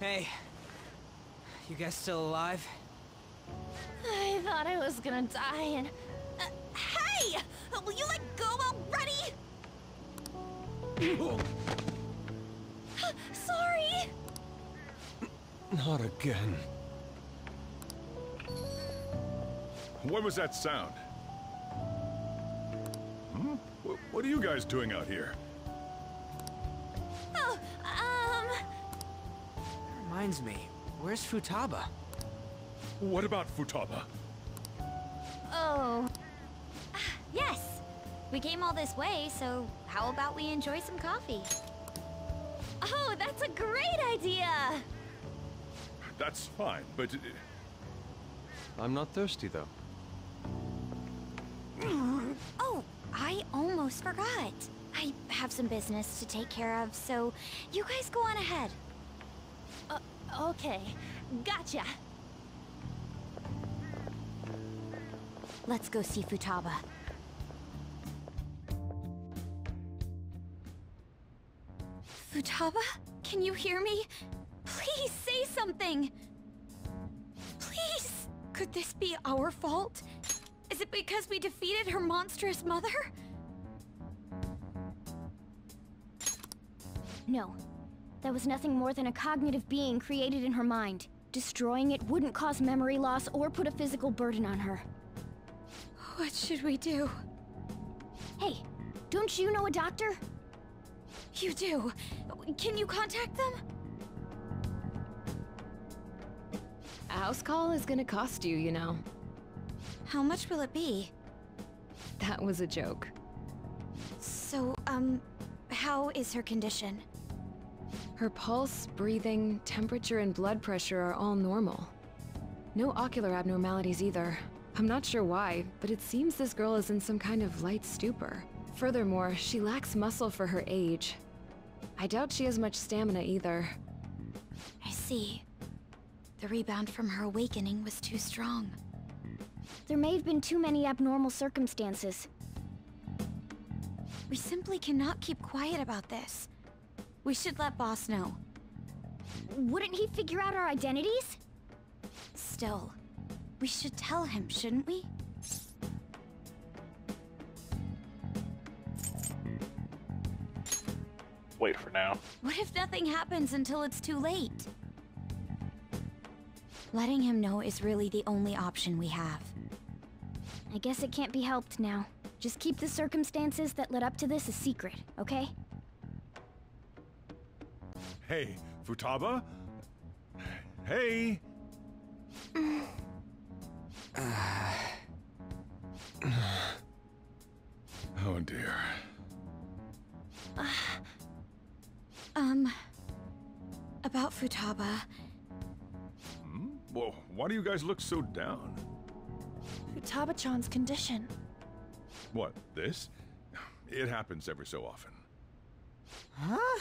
Hey. You guys still alive? I thought I was gonna die and... Uh, hey! Will you let go already? Sorry! Not again. What was that sound? Hmm? What are you guys doing out here? Reminds me, where's Futaba? What about Futaba? Oh... Ah, Yes! We came all this way, so how about we enjoy some coffee? Oh, that's a great idea! That's fine, but... uh, I'm not thirsty, though. Oh, I almost forgot. I have some business to take care of, so you guys go on ahead. Okay. Gotcha. Let's go see Futaba. Futaba? Can you hear me? Please say something! Please! Could this be our fault? Is it because we defeated her monstrous mother? No. That was nothing more than a cognitive being created in her mind. Destroying it wouldn't cause memory loss or put a physical burden on her. What should we do? Hey, don't you know a doctor? You do. Can you contact them? A house call is gonna cost you, you know. How much will it be? That was a joke. So, um, how is her condition? Her pulse, breathing, temperature, and blood pressure are all normal. No ocular abnormalities either. I'm not sure why, but it seems this girl is in some kind of light stupor. Furthermore, she lacks muscle for her age. I doubt she has much stamina either. I see. The rebound from her awakening was too strong. There may have been too many abnormal circumstances. We simply cannot keep quiet about this. We should let Boss know. Wouldn't he figure out our identities? Still, we should tell him, shouldn't we? Wait for now. What if nothing happens until it's too late? Letting him know is really the only option we have. I guess it can't be helped now. Just keep the circumstances that led up to this a secret, okay? Hey, Futaba? Hey! oh dear. Um... About Futaba. Hmm? Well, why do you guys look so down? Futaba-chan's condition. What, this? It happens every so often. Huh?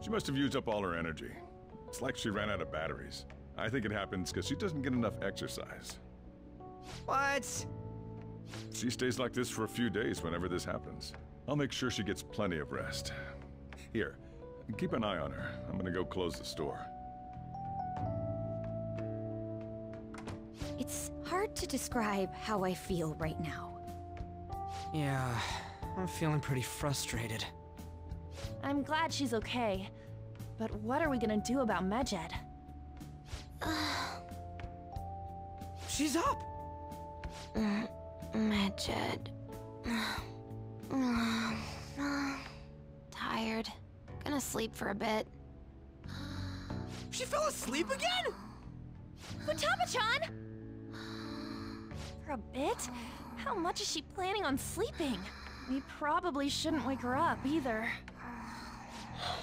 She must have used up all her energy. It's like she ran out of batteries. I think it happens because she doesn't get enough exercise. What? She stays like this for a few days whenever this happens. I'll make sure she gets plenty of rest. Here, keep an eye on her. I'm gonna go close the store. It's hard to describe how I feel right now. Yeah, I'm feeling pretty frustrated. I'm glad she's okay. But what are we gonna do about Medjed? She's up! Medjed. Tired. Gonna sleep for a bit. She fell asleep again? Futaba-chan! For a bit? How much is she planning on sleeping? We probably shouldn't wake her up, either.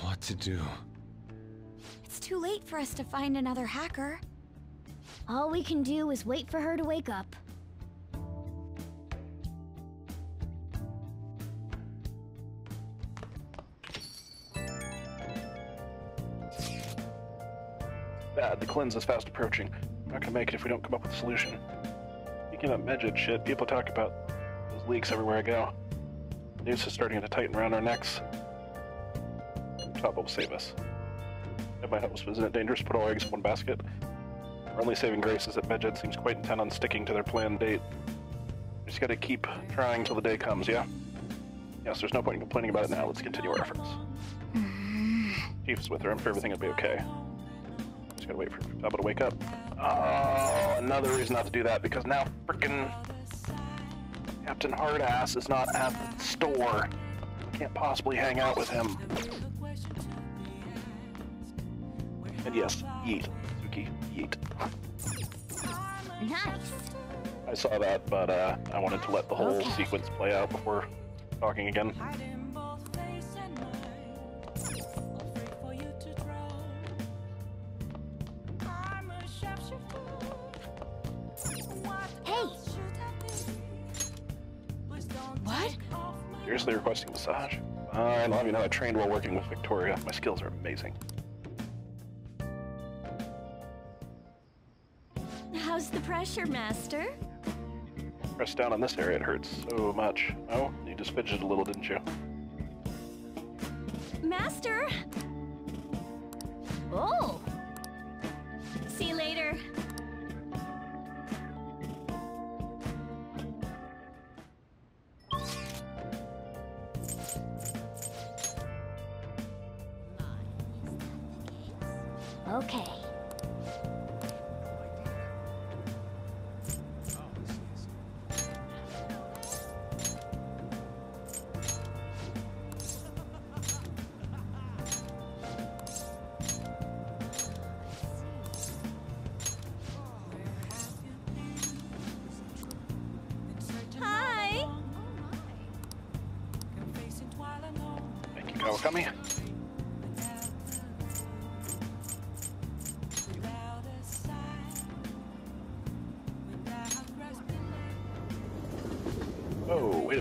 What to do? It's too late for us to find another hacker. All we can do is wait for her to wake up. Bad, the cleanse is fast approaching. Not gonna make it if we don't come up with a solution. Speaking of Medjed shit, people talk about those leaks everywhere I go. The News is starting to tighten around our necks. Top will save us. at my house. Isn't it dangerous to put all eggs in one basket? Our only saving grace is that Medjed seems quite intent on sticking to their planned date. We just gotta keep trying till the day comes, yeah? Yes, there's no point in complaining about it now. Let's continue our efforts. Chief's with her. I'm sure everything will be okay. Just gotta wait for Faba to wake up. Oh, another reason not to do that because now frickin' Captain Hardass is not at the store. Can't possibly hang out with him. And yes, yeet. Suki, yeet. Nice. I saw that, but uh, I wanted to let the whole Okay. sequence play out before talking again. Hey, What? Seriously requesting massage? Fine, I'll have you know I trained while working with Victoria. My skills are amazing. The pressure, Master? Press down on this area, it hurts so much. Oh, you just fidgeted a little, didn't you? Master! oh,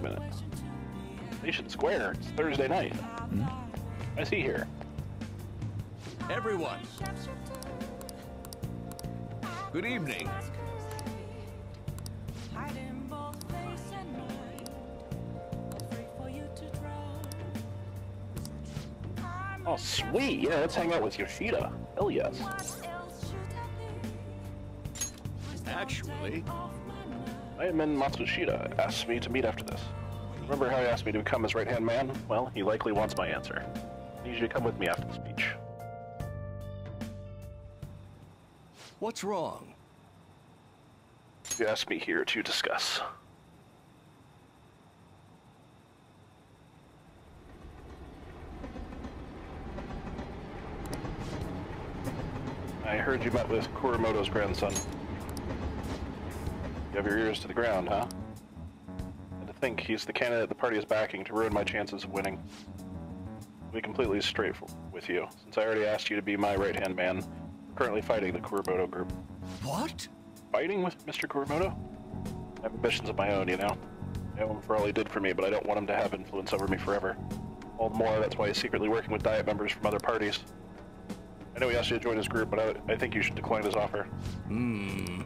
a minute. Station Square. It's Thursday night. Hmm? I see here. Everyone! Good evening. Oh, sweet. Yeah, let's hang out with Yoshida. Hell yes. Actually, Ayamin Matsushita asked me to meet after this. Remember how he asked me to become his right-hand man? Well, he likely wants my answer. I need you to come with me after the speech. what's wrong? You asked me here to discuss. I heard you met with Kurimoto's grandson. You have your ears to the ground, huh? And to think he's the candidate the party is backing to ruin my chances of winning. I'll be completely straight with you, since I already asked you to be my right-hand man, we're currently fighting the Kurimoto group. What? Fighting with Mr. Kurimoto? I have ambitions of my own, you know. I know him for all he did for me, but I don't want him to have influence over me forever. All the more, that's why he's secretly working with Diet members from other parties. I know he asked you to join his group, but I, I think you should decline his offer. Hmm.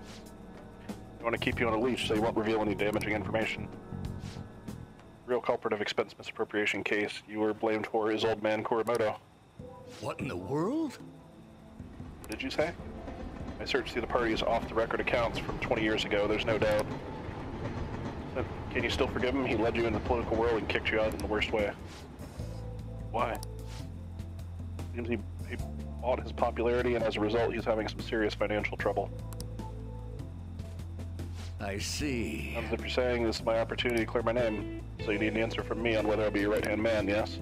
I want to keep you on a leash so you won't reveal any damaging information. Real culprit of expense misappropriation case you were blamed for is old man Kurimoto. What in the world? What did you say? I searched through the party's off-the-record accounts from 20 years ago, there's no doubt. Can you still forgive him? He led you into the political world and kicked you out in the worst way. Why? Seems he, he bought his popularity, and as a result, he's having some serious financial trouble. I see. Sounds if you're saying this is my opportunity to clear my name, so you need an answer from me on whether I'll be your right-hand man, yes?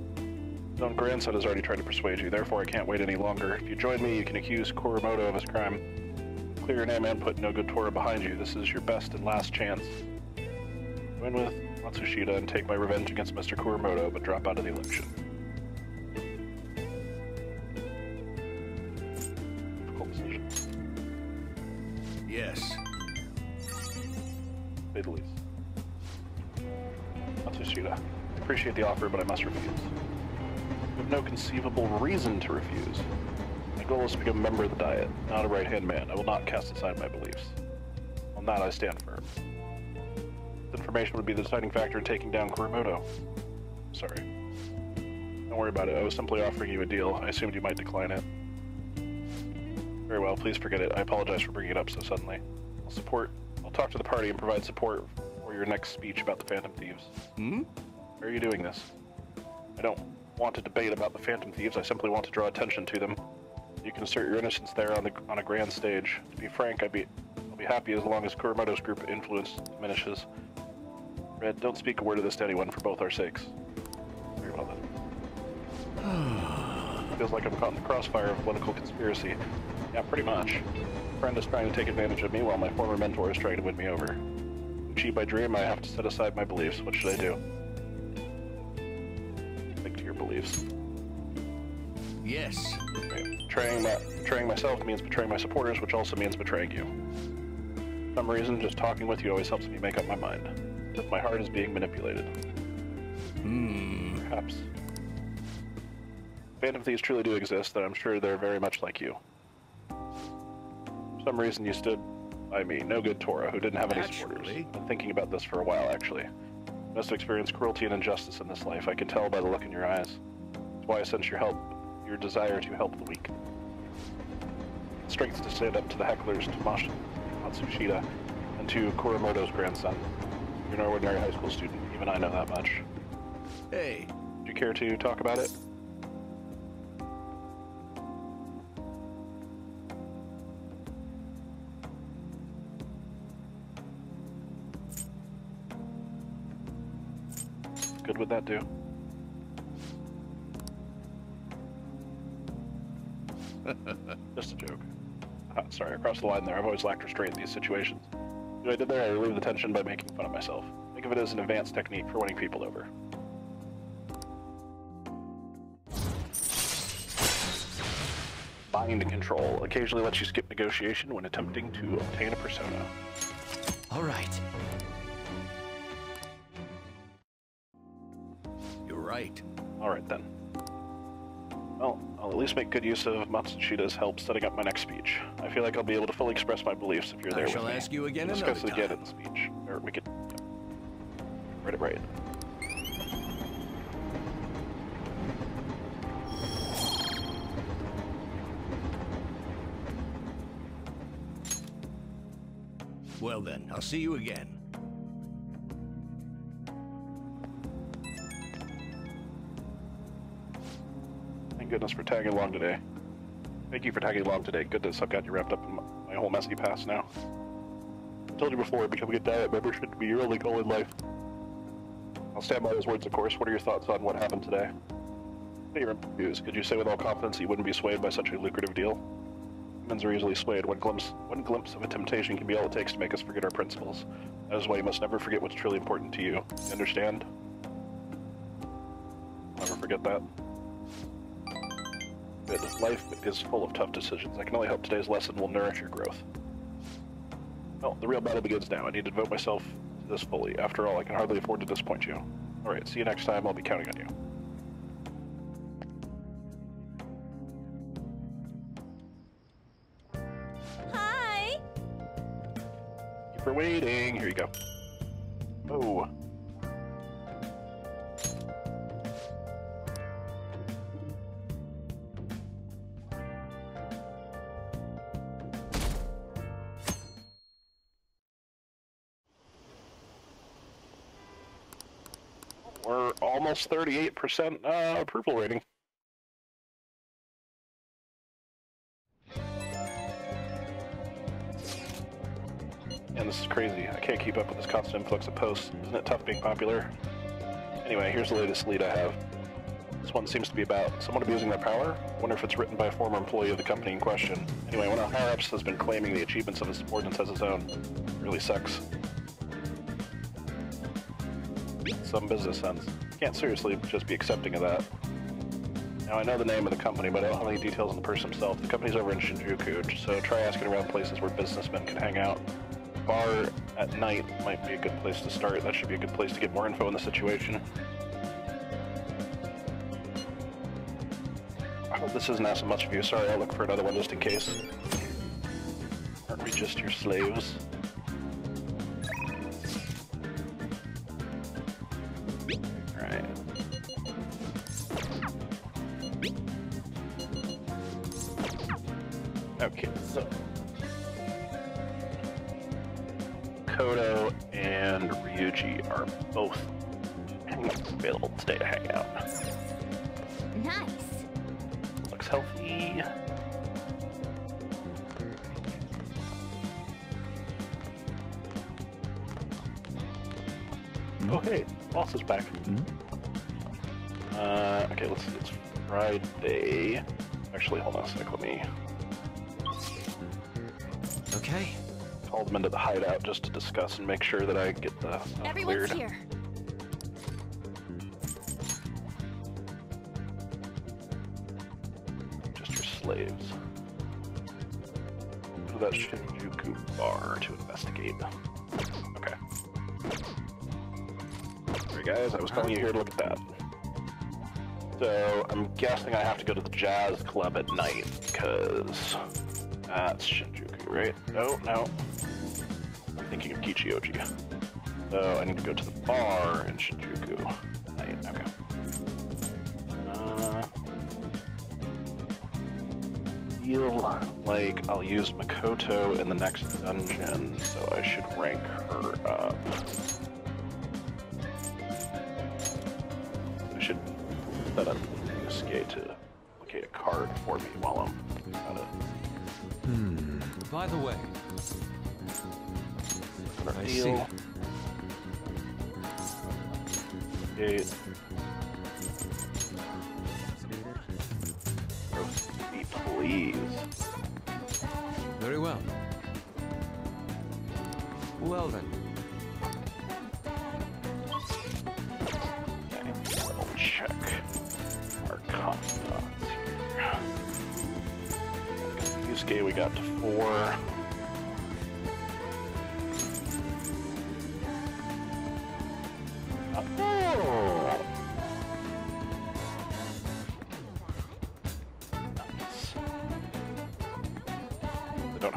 His own grandson has already tried to persuade you, therefore I can't wait any longer. If you join me, you can accuse Kurimoto of his crime. Clear your name and put no good behind you. This is your best and last chance. Join with Matsushita and take my revenge against Mr. Kurimoto, but drop out of the election. The. Matsushita, I appreciate the offer, but I must refuse. I have no conceivable reason to refuse. My goal is to become a member of the Diet, not a right-hand man. I will not cast aside my beliefs. On that, I stand firm. This information would be the deciding factor in taking down Kurimoto. Sorry. Don't worry about it. I was simply offering you a deal. I assumed you might decline it. Very well, please forget it. I apologize for bringing it up so suddenly. I'll support. I'll talk to the party and provide support for your next speech about the Phantom Thieves. Hmm? Why are you doing this? I don't want to debate about the Phantom Thieves. I simply want to draw attention to them. You can assert your innocence there on the on a grand stage. To be frank, I'd be I'll be happy as long as Kurimoto's group influence diminishes. Red, don't speak a word of this to anyone for both our sakes. Very well then. Feels like I'm caught in the crossfire of political conspiracy. Yeah, pretty much. Friend is trying to take advantage of me while my former mentor is trying to win me over. To achieve my dream, I have to set aside my beliefs. What should I do? Stick to your beliefs. Yes. Betraying, my, betraying myself means betraying my supporters, which also means betraying you. For some reason, just talking with you always helps me make up my mind. If my heart is being manipulated. Hmm. Perhaps. Phantom thieves truly do exist, then I'm sure they're very much like you. For some reason, you stood by me, no good Tora, who didn't have any supporters. Naturally. I've been thinking about this for a while, actually. Must have experienced cruelty and injustice in this life. I can tell by the look in your eyes. That's why I sense your help, your desire to help the weak. Strength to stand up to the hecklers, to Mash- Matsushita, and to Kurimoto's grandson. You're no ordinary high school student. Even I know that much. Hey. Do you care to talk about it? Good would that do? Just a joke. Ah, sorry, crossed the line there. I've always lacked restraint in these situations. What I did there, I relieved the tension by making fun of myself. Think of it as an advanced technique for winning people over. Mind control occasionally lets you skip negotiation when attempting to obtain a persona. All right. Right. Alright then. Well, I'll at least make good use of Matsushita's help setting up my next speech. I feel like I'll be able to fully express my beliefs if you're I there shall with me. ask you again We'll discuss it again in the speech. Or we could... Yeah. Write it right. Well then, I'll see you again. Goodness for tagging along today. Thank you for tagging along today. Goodness, I've got you wrapped up in my, whole messy past now. I told you before, becoming a diet member should be your only goal in life. I'll stand by those words, of course. What are your thoughts on what happened today? Your views. Could you say with all confidence you wouldn't be swayed by such a lucrative deal? Humans are easily swayed. One glimpse, one glimpse of a temptation can be all it takes to make us forget our principles. That is why you must never forget what's truly important to you. You understand? Never forget that. Good. Life is full of tough decisions. I can only hope today's lesson will nourish your growth. Well, the real battle begins now. I need to devote myself to this fully. After all, I can hardly afford to disappoint you. Alright, see you next time. I'll be counting on you. Hi! Thank you for waiting. Here you go. Oh. Almost 38% uh, approval rating. And this is crazy. I can't keep up with this constant influx of posts. Isn't it tough being popular? Anyway, here's the latest lead I have. This one seems to be about someone abusing their power. Wonder if it's written by a former employee of the company in question. Anyway, one of the higher-ups has been claiming the achievements of his subordinates as his own. Really sucks. Some business sense. Can't seriously just be accepting of that. Now, I know the name of the company, but I don't have any details on the person himself. The company's over in Shinjuku, so try asking around places where businessmen can hang out. Bar at night might be a good place to start. That should be a good place to get more info on the situation. I hope this isn't asking much of you. Sorry, I'll look for another one just in case. Aren't we just your slaves? Today to hang out. Nice. Looks healthy. Oh hey, boss is back. Uh, okay, let's see. It's Friday. Actually, hold on a sec. Let me Okay. call them into the hideout just to discuss and make sure that I get the stuff Everyone's cleared. here. Slaves. To that Shinjuku bar to investigate. Okay. Alright guys, I was calling you here to look at that. So, I'm guessing I have to go to the jazz club at night, because that's Shinjuku, right? No, no. I'm thinking of Kichijoji. So, I need to go to the bar in Shinjuku feel like I'll use Makoto in the next dungeon, so I should rank her up. I should set up Yusuke to locate a card for me while I'm at it. Hmm. By the way, I deal. Eight. Please. very well. Well then, Okay, double check our contacts here. Yusuke, we got to four.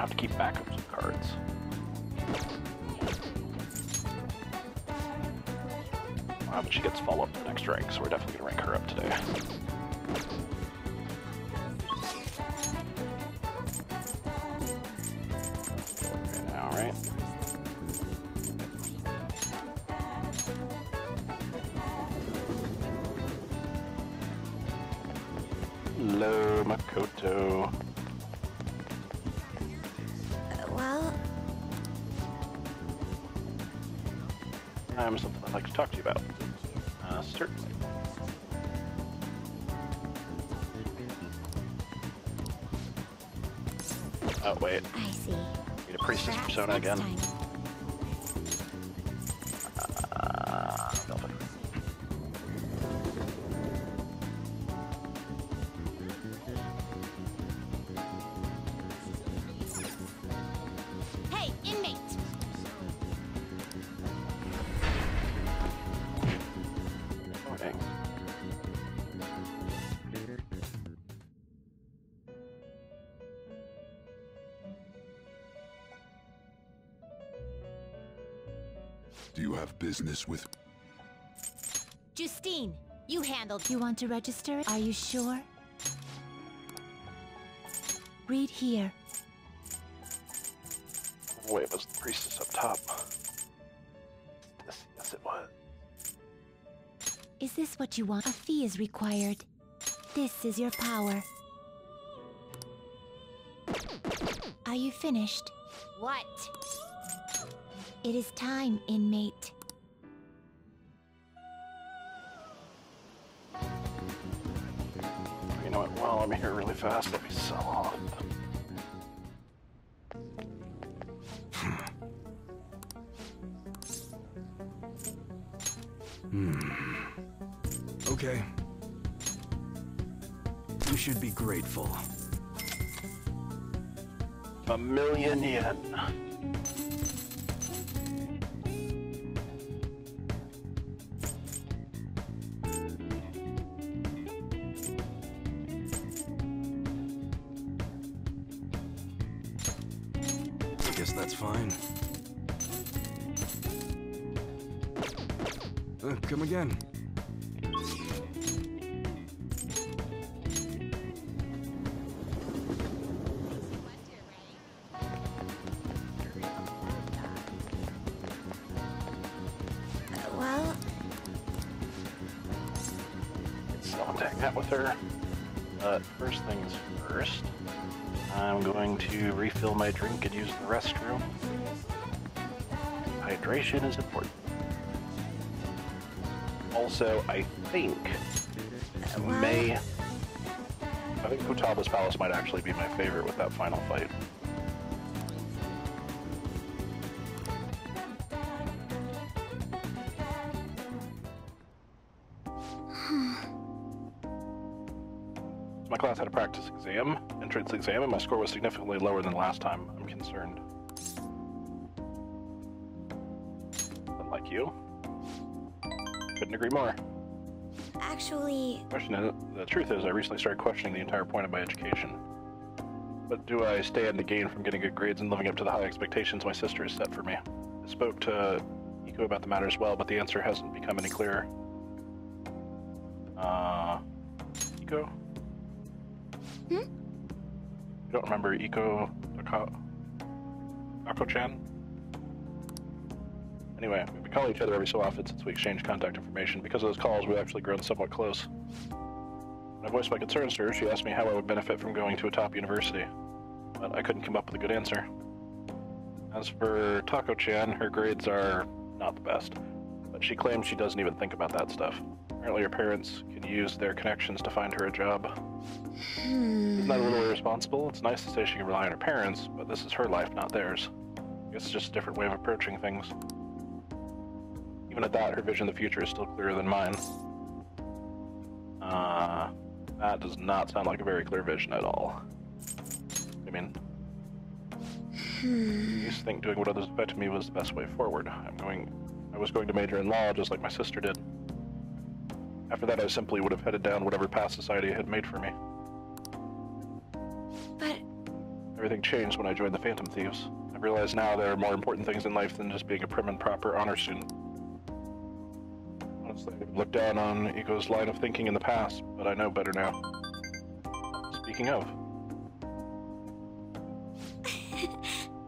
Have to keep backups of cards. But she gets follow up to the next rank, so we're definitely gonna rank her up today. Um, something I'd like to talk to you about. Uh, certainly. Oh, wait. I see. Need a priestess persona again. With... Justine, you handled. You want to register? Are you sure? Read here. Wait, was the priestess up top? Yes, yes it was. Is this what you want? A fee is required. This is your power. Are you finished? What? It is time, inmate. Know what? While here really fast, let me sell off. Okay. You should be grateful. A million yen. again. Well... So I'll take that with her. But first things first, I'm going to refill my drink and use the restroom. Hydration is important. Also, I think may. I think Futaba's Palace might actually be my favorite with that final fight. My class had a practice exam, entrance exam, and my score was significantly lower than last time. I'm concerned. Unlike you. Couldn't agree more. Actually, Question is, the truth is, I recently started questioning the entire point of my education. But do I stand to gain from getting good grades and living up to the high expectations my sister has set for me? I spoke to Eiko about the matter as well, but the answer hasn't become any clearer. Uh, Eiko? Hmm? You don't remember Eiko Taka- Ako-chan? Anyway, we call each other every so often since we exchange contact information. Because of those calls, we've actually grown somewhat close. When I voiced my concerns to her, she asked me how I would benefit from going to a top university. But I couldn't come up with a good answer. As for Taco-chan, her grades are not the best. But she claims she doesn't even think about that stuff. Apparently her parents can use their connections to find her a job. Isn't that hmm. a little irresponsible? It's nice to say she can rely on her parents, but this is her life, not theirs. I guess it's just a different way of approaching things. Even at that, her vision of the future is still clearer than mine. Uh, that does not sound like a very clear vision at all. I mean, I used to think doing what others expected me was the best way forward. I'm going, I was going to major in law just like my sister did. After that, I simply would have headed down whatever path society had made for me. but Everything changed when I joined the Phantom Thieves. I realize now there are more important things in life than just being a prim and proper honor student. Honestly, I've looked down on Eiko's line of thinking in the past, but I know better now. Speaking of,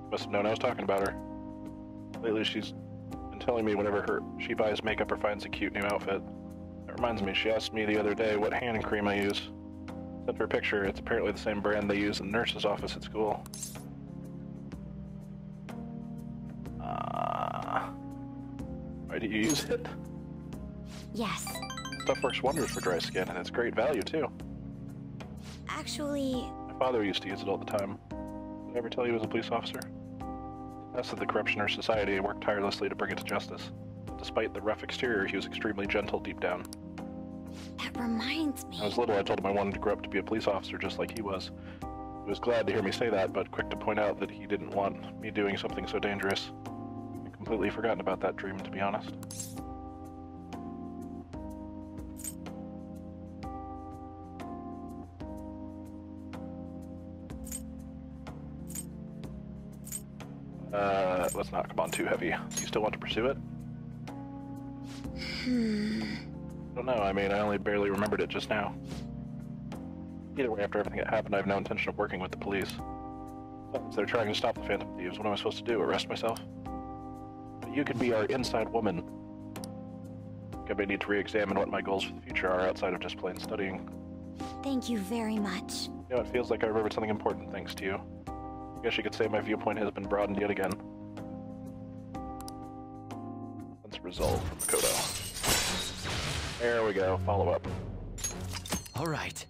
must have known I was talking about her. Lately, she's been telling me whenever her she buys makeup or finds a cute new outfit. That reminds me, she asked me the other day what hand cream I use. Sent her a picture. It's apparently the same brand they use in the nurse's office at school. Uh, why do you use it? Yes. Stuff works wonders for dry skin, and it's great value too. Actually, My father used to use it all the time. Did I ever tell you he was a police officer? That's of the corruption in our society worked tirelessly to bring it to justice. But despite the rough exterior, he was extremely gentle deep down. that reminds me... When I was little, I told him I wanted to grow up to be a police officer just like he was. He was glad to hear me say that, but quick to point out that he didn't want me doing something so dangerous. I'd completely forgotten about that dream, to be honest. Let's not come on too heavy. You still want to pursue it? Hmm. I don't know. I mean, I only barely remembered it just now. Either way, after everything that happened, I have no intention of working with the police. If they're trying to stop the Phantom Thieves, what am I supposed to do? Arrest myself? But you could be our inside woman. I may need to re-examine what my goals for the future are outside of just plain studying. Thank you very much. You know, it feels like I remembered something important thanks to you. I guess you could say my viewpoint has been broadened yet again. Let's resolve from Kodo. There we go. Follow up. All right.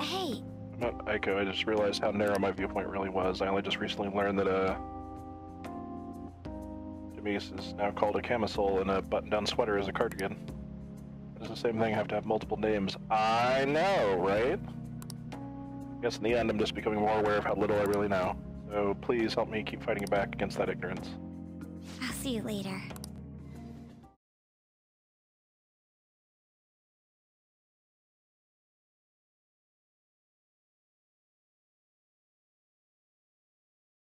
Hey, I'm not Aiko, I just realized how narrow my viewpoint really was. I only just recently learned that, uh... chemise is now called a camisole and a button-down sweater is a cardigan. Does the same thing I have to have multiple names? I know, right? I Guess in the end, I'm just becoming more aware of how little I really know. So please help me keep fighting back against that ignorance. I'll see you later.